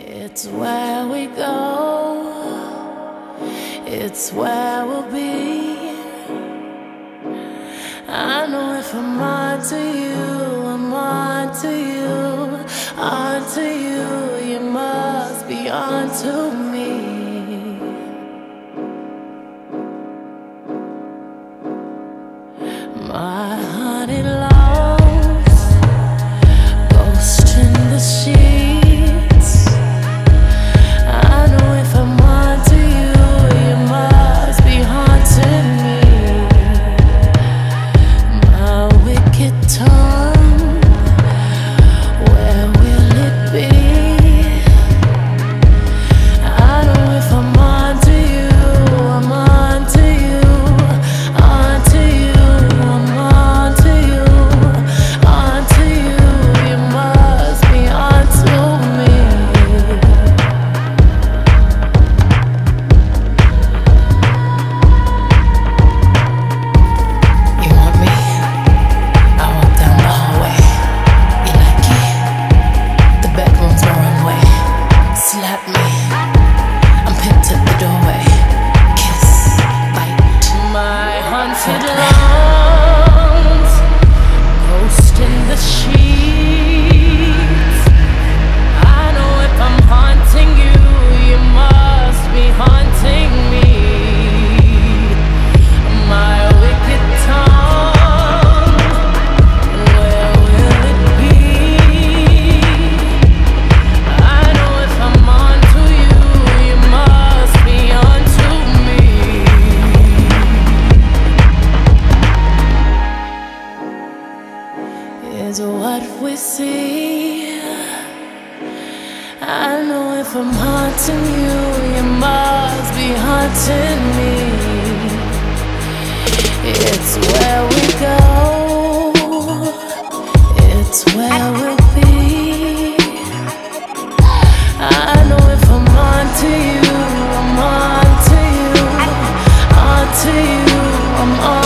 It's where we go, it's where we'll be. I know if I'm on to you, I'm on to you, on to you, you must be on to me. is what we see. I know if I'm haunting you, you must be haunting me. It's where we go, it's where we'll be. I know if I'm onto you, I'm onto you, onto you, I'm onto you.